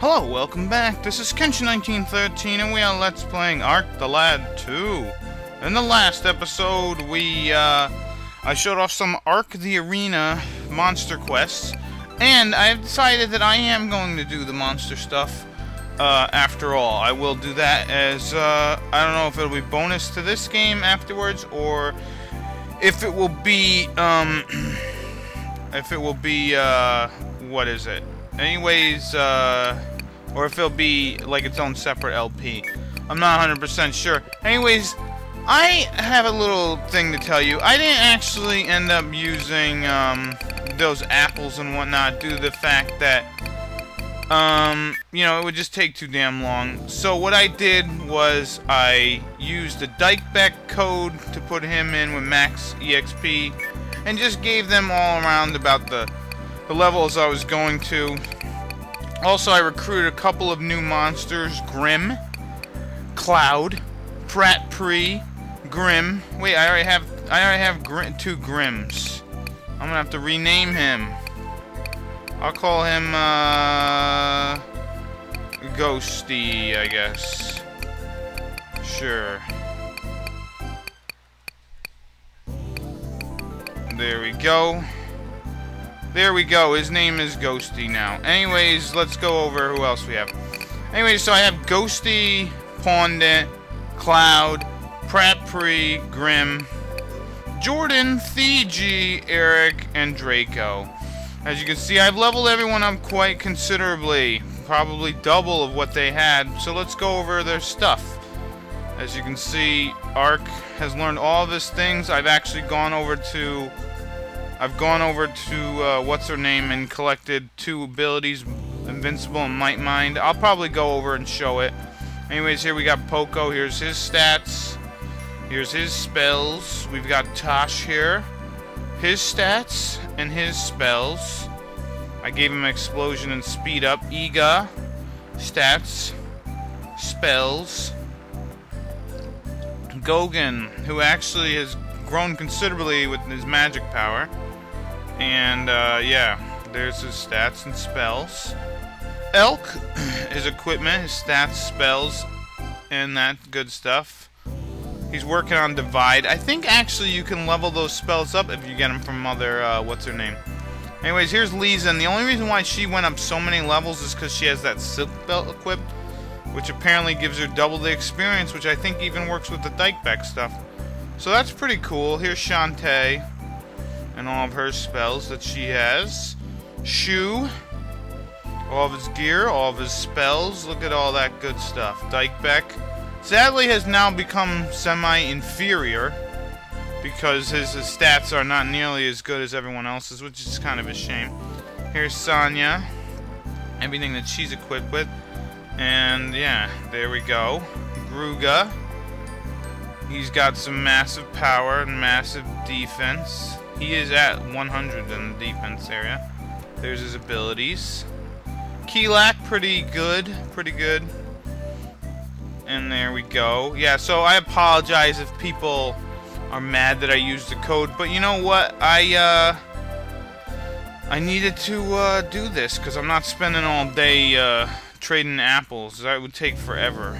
Hello, welcome back. This is Kenshin1913, and we are Let's Playing Arc the Lad 2. In the last episode, we, uh, I showed off some Arc the Arena monster quests, and I have decided that I am going to do the monster stuff, uh, after all. I will do that as, uh, I don't know if it'll be bonus to this game afterwards, or if it will be, um, if it will be, uh, what is it? Anyways, uh, or if it'll be like its own separate LP. I'm not 100% sure. Anyways, I have a little thing to tell you. I didn't actually end up using um, those apples and whatnot due to the fact that, um, you know, it would just take too damn long. So what I did was I used the Diekbeck code to put him in with max EXP and just gave them all around about the the levels I was going to. Also, I recruited a couple of new monsters. Grim, Cloud, Pratt Pre, Grim. Wait, I already have I already have Gr two Grims. I'm gonna have to rename him. I'll call him uh, Ghosty, I guess. Sure. There we go. There we go. His name is Ghosty now. Anyways, let's go over who else we have. Anyways, so I have Ghosty, Paundit, Cloud, Pratt Grim, Jordan, Fiji, Eric, and Draco. As you can see, I've leveled everyone up quite considerably. Probably double of what they had. So let's go over their stuff. As you can see, Arc has learned all of his things. I've actually gone over to I've gone over to uh, what's her name and collected two abilities, Invincible and Might Mind. I'll probably go over and show it. Anyways, here we got Poco. Here's his stats. Here's his spells. We've got Tosh here. His stats and his spells. I gave him Explosion and Speed Up. Iga. Stats. Spells. Gogen, who actually has grown considerably with his magic power. And, uh, yeah, there's his stats and spells. Elc, his equipment, his stats, spells, and that good stuff. He's working on Divide. I think, actually, you can level those spells up if you get them from other, uh, what's her name? Anyways, here's Lieza, and the only reason why she went up so many levels is because she has that Silk Belt equipped, which apparently gives her double the experience, which I think even works with the Diekbeck stuff. So that's pretty cool. Here's Shante and all of her spells that she has. Shu, all of his gear, all of his spells. Look at all that good stuff. Diekbeck, sadly, has now become semi-inferior because his, his, stats are not nearly as good as everyone else's, which is kind of a shame. Here's Sania, everything that she's equipped with. And yeah, there we go. Gruga. He's got some massive power and massive defense. He is at 100 in the defense area. There's his abilities. Kelack, pretty good. Pretty good. And there we go. Yeah, so I apologize if people are mad that I used the code, but you know what? I, uh... I needed to, uh, do this, because I'm not spending all day, uh, trading apples. That would take forever.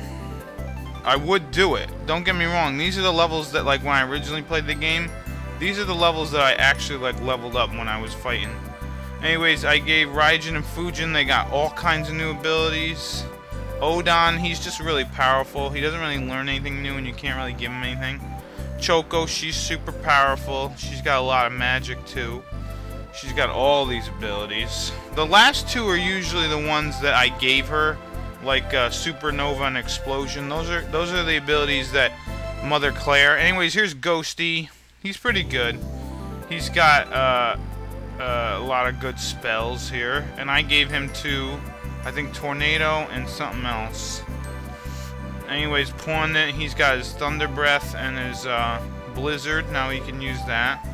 I would do it. Don't get me wrong. These are the levels that, like, when I originally played the game, these are the levels that I actually like leveled up when I was fighting. Anyways, I gave Raijin and Fujin, they got all kinds of new abilities. Odon, he's just really powerful. He doesn't really learn anything new and you can't really give him anything. Choko, she's super powerful. She's got a lot of magic too. She's got all these abilities. The last two are usually the ones that I gave her, like uh, Supernova and Explosion. Those are those are the abilities that Mother Claire. Anyways, here's Ghosty. He's pretty good. He's got uh, uh, a lot of good spells here. And I gave him two, I think Tornado and something else. Anyways, Paundit, he's got his Thunder Breath and his uh, Blizzard. Now he can use that.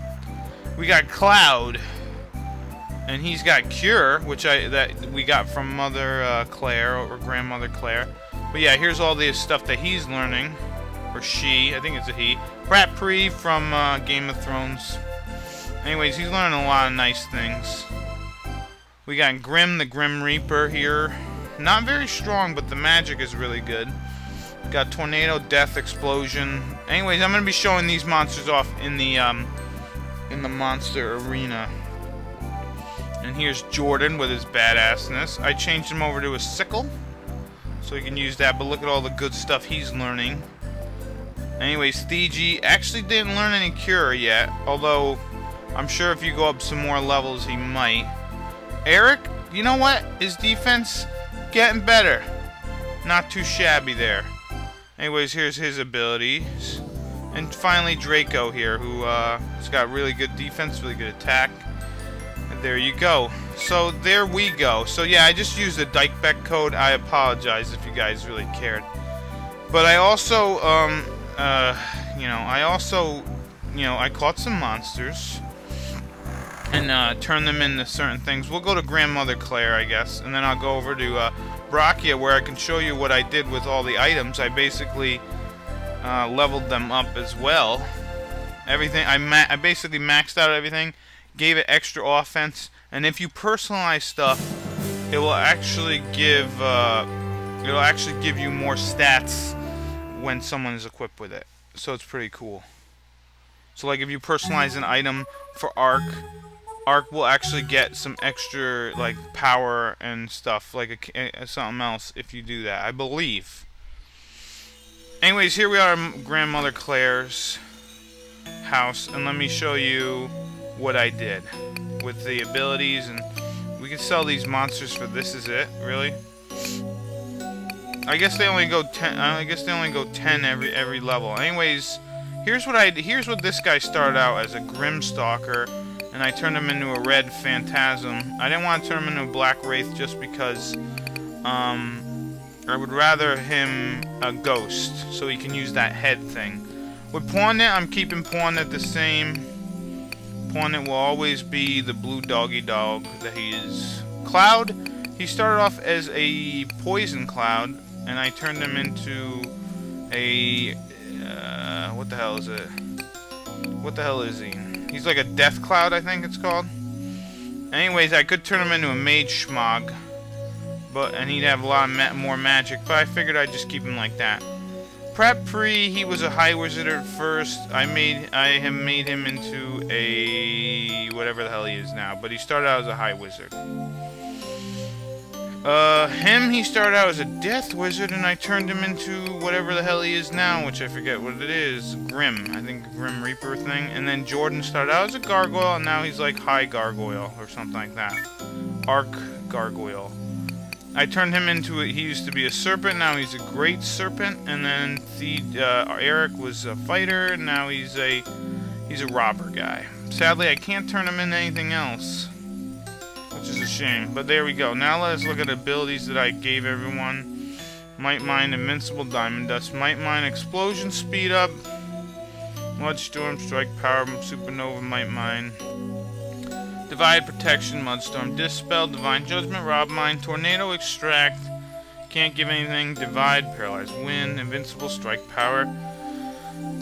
We got Cloud. And he's got Cure, which I that we got from Mother uh, Claire or Grandmother Claire. But yeah, here's all the stuff that he's learning. She, I think it's a he. Pratt Pre from uh, Game of Thrones. Anyways, he's learning a lot of nice things. We got Grim the Grim Reaper here. Not very strong, but the magic is really good. Got Tornado, Death, Explosion. Anyways, I'm going to be showing these monsters off in the, um, in the monster arena. And here's Jordan with his badassness. I changed him over to a sickle. So he can use that, but look at all the good stuff he's learning. Anyways, Thigi actually didn't learn any Cure yet, although I'm sure if you go up some more levels he might. Eric, you know what? His defense getting better. Not too shabby there. Anyways, here's his abilities. And finally Draco here, who uh, has got really good defense, really good attack. And there you go. So there we go. So yeah, I just used the Diekbeck code. I apologize if you guys really cared. But I also, um, uh, you know, I also, you know, I caught some monsters and uh, turn them into certain things. We'll go to Grandmother Claire, I guess, and then I'll go over to uh, Brachia where I can show you what I did with all the items. I basically uh, leveled them up as well. Everything I, I basically maxed out everything, gave it extra offense, and if you personalize stuff, it will actually give uh, it'll actually give you more stats when someone is equipped with it. So it's pretty cool. So like if you personalize an item for Arc, Arc will actually get some extra like power and stuff like a, a, something else if you do that. I believe. Anyways, here we are, Grandmother Claire's house, and let me show you what I did with the abilities, and we can sell these monsters for this is it, really. I guess they only go ten. I guess they only go ten every every level. Anyways, here's what I here's what this guy started out as a Grimstalker and I turned him into a red Phantasm. I didn't want to turn him into a black Wraith just because um, I would rather him a ghost, so he can use that head thing. With Paundit, I'm keeping Paundit the same. Paundit will always be the blue doggy dog that he is. Cloud, he started off as a poison cloud, and I turned him into a... Uh, what the hell is it? What the hell is he? He's like a death cloud, I think it's called. Anyways, I could turn him into a mage schmog, but and he'd have a lot ma more magic. But I figured I'd just keep him like that. Prep pre, he was a high wizard at first. I made I have made him into a whatever the hell he is now, but he started out as a high wizard. Uh, him, he started out as a death wizard, and I turned him into whatever the hell he is now, which I forget what it is. Grim, I think Grim Reaper thing. And then Jordan started out as a gargoyle, and now he's like high gargoyle, or something like that. Arc gargoyle. I turned him into a, he used to be a serpent, now he's a great serpent, and then the, uh, Eric was a fighter, and now he's a, he's a robber guy. Sadly, I can't turn him into anything else which is a shame. But there we go. Now let us look at abilities that I gave everyone. Might Mine, Invincible, Diamond Dust, Might Mine, Explosion, Speed Up, Mudstorm, Strike Power, Supernova, Might Mine, Divide, Protection, Mudstorm, Dispel, Divine Judgment, Rob Mine, Tornado, Extract, Can't Give Anything, Divide, Paralyze Wind, Invincible, Strike Power,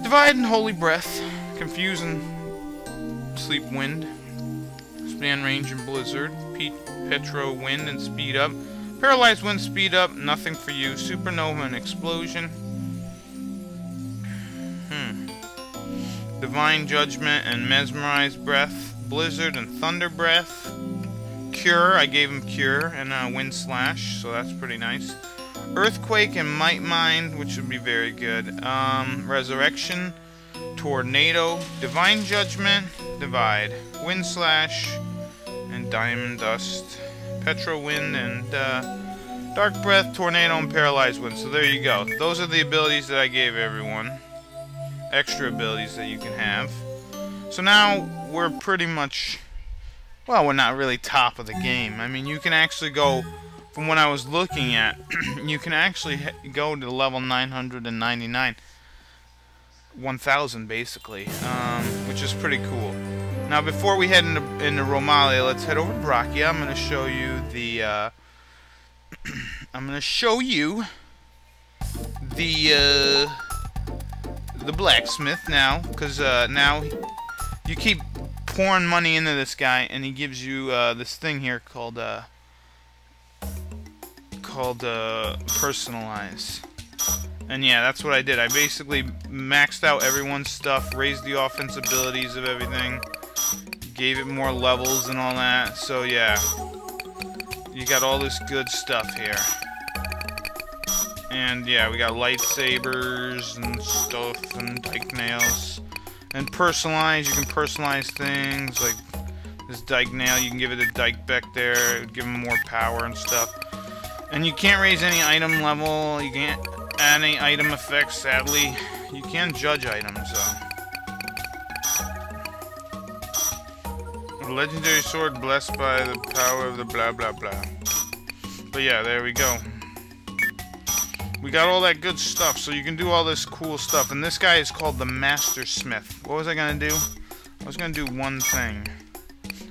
Divide and Holy Breath, Confuse and Sleep Wind, Span Range and Blizzard, Petro Wind and Speed Up, Paralyzed Wind Speed Up, nothing for you, Supernova and Explosion, hmm. Divine Judgment and Mesmerized Breath, Blizzard and Thunder Breath, Cure, I gave him Cure, and uh, Wind Slash, so that's pretty nice. Earthquake and Might Mind, which would be very good. Um, Resurrection, Tornado, Divine Judgment, Divide, Wind Slash, and Diamond Dust, Petro Wind, and uh, Dark Breath, Tornado, and Paralyzed Wind. So there you go. Those are the abilities that I gave everyone. Extra abilities that you can have. So now we're pretty much... Well, we're not really top of the game. I mean, you can actually go... From what I was looking at, you can actually go to level 999. 1000 basically, um, which is pretty cool. Now, before we head into, into Romalia, let's head over to Brachia. I'm going to show you the, uh, I'm going to show you the, uh, the blacksmith now, because, uh, now you keep pouring money into this guy, and he gives you, uh, this thing here called, uh, called uh, personalize. And yeah, that's what I did. I basically maxed out everyone's stuff, raised the offense abilities of everything, gave it more levels and all that. So yeah, you got all this good stuff here. And yeah, we got lightsabers and stuff and dyke nails. And personalize, you can personalize things like this dyke nail, you can give it a dyke back there, give him more power and stuff. And you can't raise any item level, you can't add any item effects, sadly. You can judge items, though. Legendary sword blessed by the power of the blah blah blah. But yeah, there we go. We got all that good stuff, so you can do all this cool stuff. And this guy is called the Master Smith. What was I gonna do? I was gonna do one thing.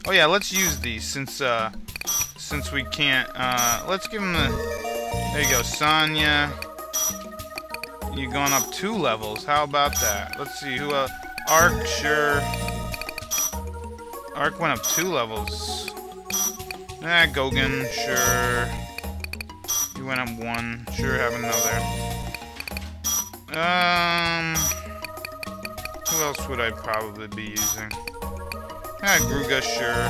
Oh yeah, let's use these since uh since we can't uh let's give him the there you go, Sania. You're going up two levels. How about that? Let's see who uh Arc sure. Arc went up two levels. Ah, Gogen, sure. You went up one. Sure have another. Um who else would I probably be using? Ah, Gruga, sure.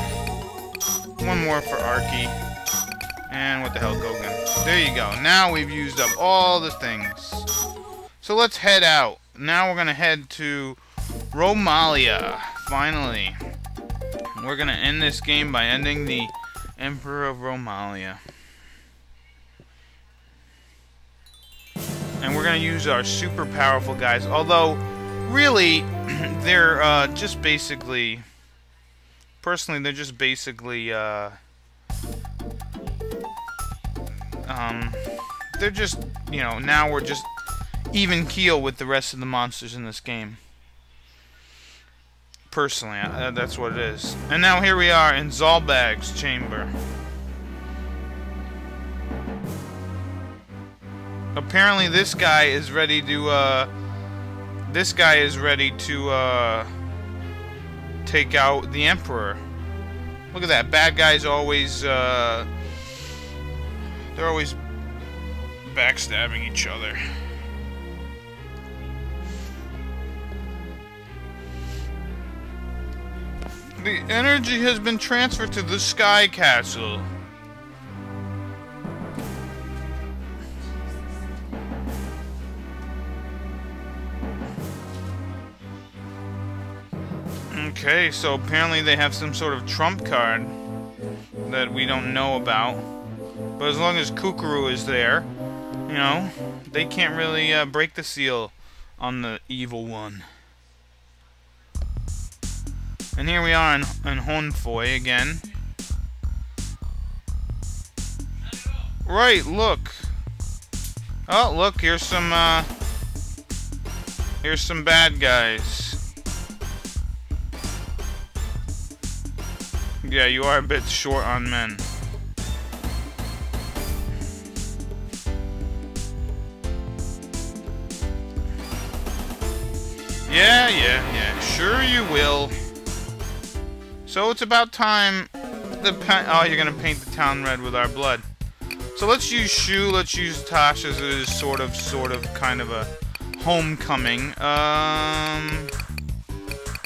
One more for Arky. And what the hell, Gogen. There you go. Now we've used up all the things. So let's head out. Now we're going to head to Romalia. Finally. We're to end this game by ending the Emperor of Romalia. And we're to use our super powerful guys. Although, really, they're uh, just basically personally, they're just basically, uh, um, they're just, you know, now we're just even keel with the rest of the monsters in this game. Personally, uh, that's what it is. And now here we are in Zalbag's chamber. Apparently this guy is ready to, uh, this guy is ready to, uh, take out the Emperor. Look at that. Bad guys always, uh, they're always backstabbing each other. The energy has been transferred to the Sky Castle. Okay, so apparently they have some sort of trump card that we don't know about. But as long as Kukuru is there, you know, they can't really uh, break the seal on the evil one. And here we are in, in Honfoy again. Right, look. Oh, look, here's some, uh... Here's some bad guys. Yeah, you are a bit short on men. Yeah, yeah, yeah. Sure you will. So it's about time the oh you're gonna paint the town red with our blood. So let's use Shu, let's use Tasha's as sort of sort of kind of a homecoming. Um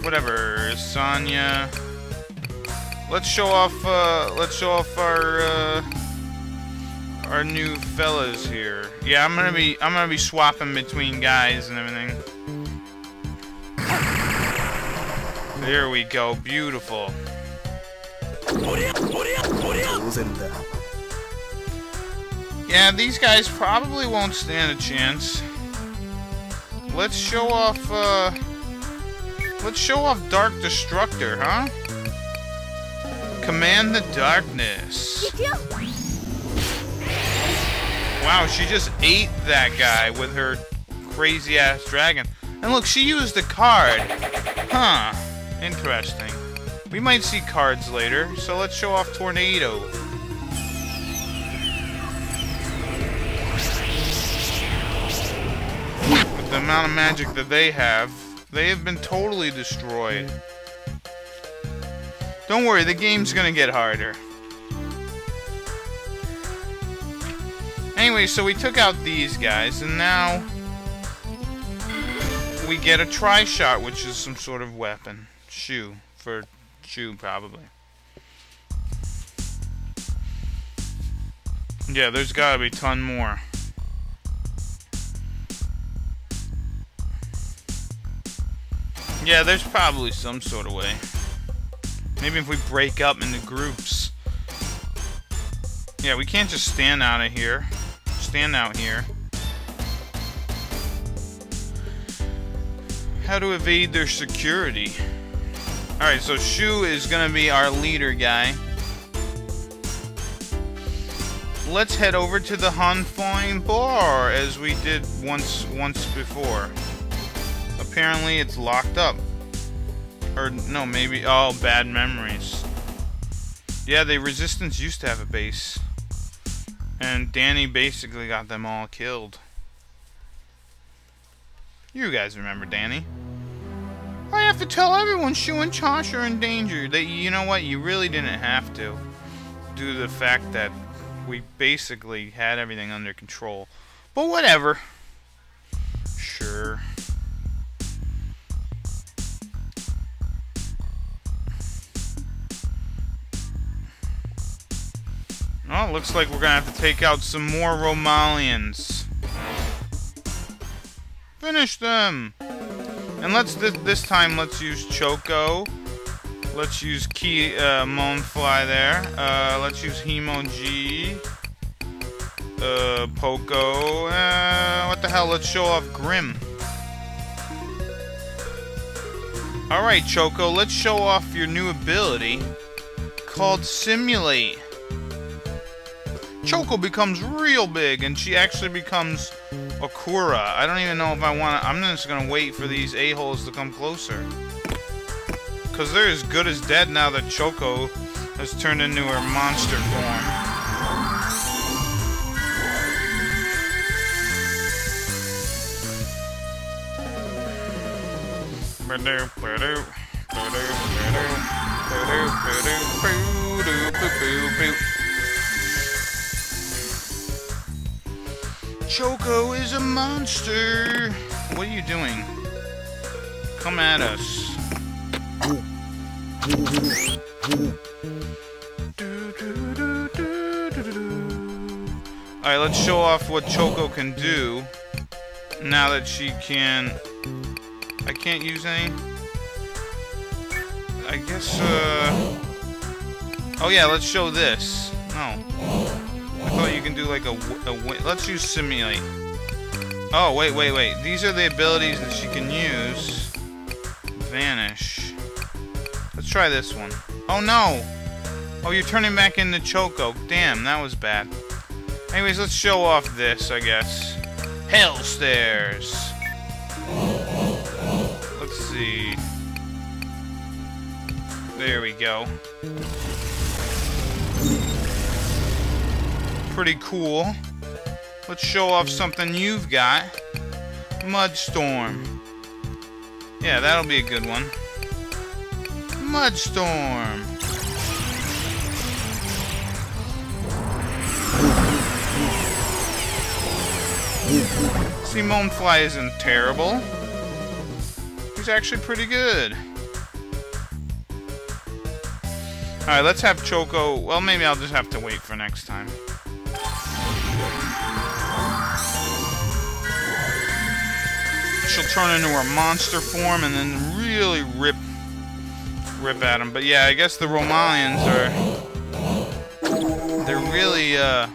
whatever, Sania. Let's show off. Uh, let's show off our uh, our new fellas here. Yeah, I'm gonna be I'm gonna be swapping between guys and everything. There we go. Beautiful. Yeah, these guys probably won't stand a chance. Let's show off. Uh, let's show off Dark Destructor, huh? Command the darkness. Wow, she just ate that guy with her crazy ass dragon. And look, she used a card. Huh. Interesting. We might see cards later, so let's show off Tornado. With the amount of magic that they have, they have been totally destroyed. Don't worry, the game's gonna get harder. Anyway, so we took out these guys, and now we get a tri-shot, which is some sort of weapon. Shoe. For Shu, probably. Yeah, there's gotta be a ton more. Yeah, there's probably some sort of way. Maybe if we break up into groups. Yeah, we can't just stand out of here. Stand out here. How to evade their security. Alright, so Shu is gonna be our leader guy. Let's head over to the Hanfine Bar as we did once once before. Apparently it's locked up. Or no, maybe oh bad memories. Yeah, the Resistance used to have a base. And Danny basically got them all killed. You guys remember Danny. I have to tell everyone Shu and Chosh are in danger. That you know what, you really didn't have to. Due to the fact that we basically had everything under control. But whatever. Sure. Well, looks like we're gonna have to take out some more Romalians. Finish them! And let's, th this time, let's use Choko. Let's use Key, uh, Mofly there. Uh, let's use Hemo-ji. Uh, Poco. Uh, what the hell, let's show off Grim. Alright, Choko, let's show off your new ability called Simulate. Choko becomes real big, and she actually becomes Akura. I don't even know if I want to... I'm just going to wait for these a-holes to come closer. Because they're as good as dead now that Choko has turned into her monster form. Choko is a monster. What are you doing? Come at us. Alright, let's show off what Choko can do. Now that she can... I can't use any... I guess, uh... Oh yeah, let's show this. No thought you can do like a, a let's use simulate. Oh, wait, wait, wait. These are the abilities that she can use. Vanish. Let's try this one. Oh, no! Oh, you're turning back into Choko. Damn, that was bad. Anyways, let's show off this, I guess. Hell stairs. Let's see. There we go pretty cool. Let's show off something you've got. Mudstorm. Yeah, that'll be a good one. Mudstorm. See, Mofly isn't terrible. He's actually pretty good. Alright, let's have Choko... Well, maybe I'll just have to wait for next time. She'll turn into her monster form and then really rip rip at him. But yeah, I guess the Romalians are they're really uh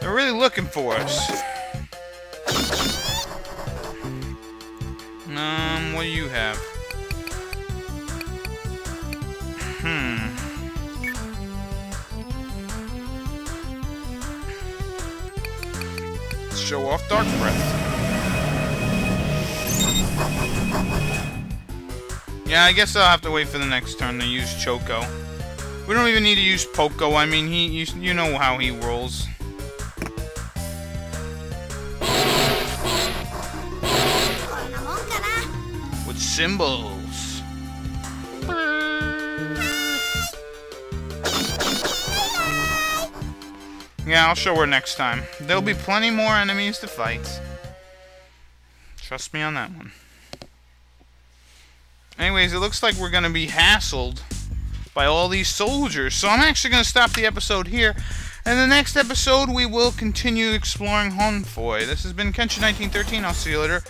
they're really looking for us. Um, what do you have? Hmm. Show off Dark Breath. Yeah, I guess I'll have to wait for the next turn to use Choko. We don't even need to use Poco. I mean, he you, you know how he rolls. With symbols. Yeah, I'll show her next time. There'll be plenty more enemies to fight. Trust me on that one. Anyways, it looks like we're going to be hassled by all these soldiers. So I'm actually going to stop the episode here. In the next episode, we will continue exploring Honfoy. This has been Kenshin1913. I'll see you later.